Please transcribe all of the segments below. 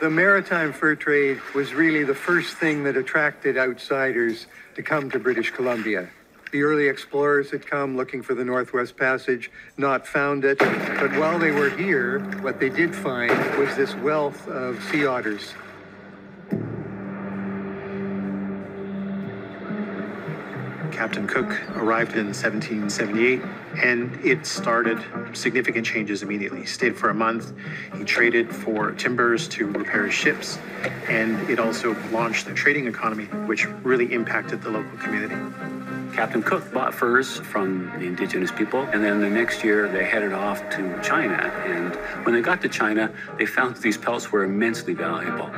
The maritime fur trade was really the first thing that attracted outsiders to come to British Columbia. The early explorers had come looking for the Northwest Passage, not found it. But while they were here, what they did find was this wealth of sea otters. Captain Cook arrived in 1778 and it started significant changes immediately. He stayed for a month. He traded for timbers to repair his ships and it also launched the trading economy, which really impacted the local community. Captain Cook bought furs from the indigenous people, and then the next year they headed off to China. And when they got to China, they found that these pelts were immensely valuable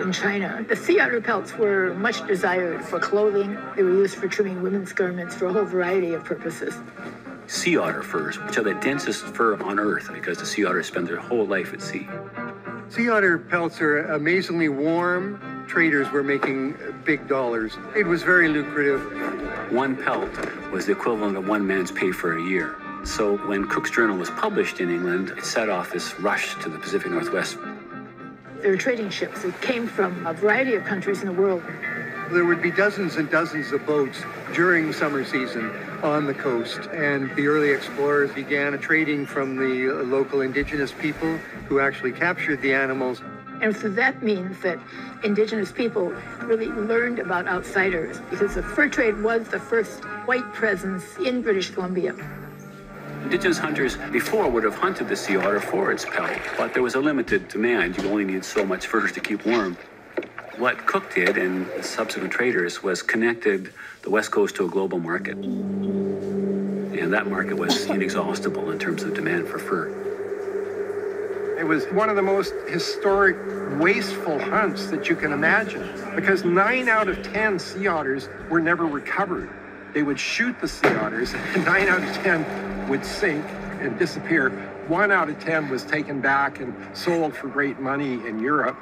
in China. The sea otter pelts were much desired for clothing. They were used for trimming women's garments for a whole variety of purposes. Sea otter furs, which are the densest fur on Earth because the sea otters spend their whole life at sea. Sea otter pelts are amazingly warm. Traders were making big dollars. It was very lucrative. One pelt was the equivalent of one man's pay for a year. So when Cook's Journal was published in England, it set off this rush to the Pacific Northwest there were trading ships that came from a variety of countries in the world. There would be dozens and dozens of boats during summer season on the coast, and the early explorers began trading from the local indigenous people who actually captured the animals. And so that means that indigenous people really learned about outsiders because the fur trade was the first white presence in British Columbia. Indigenous hunters before would have hunted the sea otter for its pelt, but there was a limited demand. You only need so much fur to keep warm. What Cook did and subsequent traders was connected the West Coast to a global market. And that market was inexhaustible in terms of demand for fur. It was one of the most historic, wasteful hunts that you can imagine because nine out of 10 sea otters were never recovered. They would shoot the sea otters, and nine out of 10 would sink and disappear. One out of 10 was taken back and sold for great money in Europe.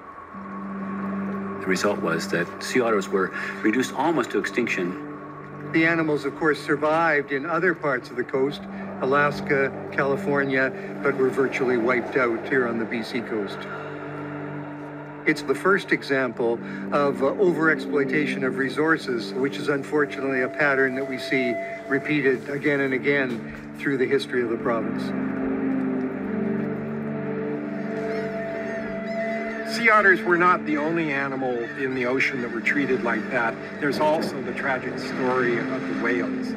The result was that sea otters were reduced almost to extinction. The animals, of course, survived in other parts of the coast, Alaska, California, but were virtually wiped out here on the BC coast. It's the first example of uh, overexploitation of resources, which is unfortunately a pattern that we see repeated again and again through the history of the province. Sea otters were not the only animal in the ocean that were treated like that. There's also the tragic story of the whales.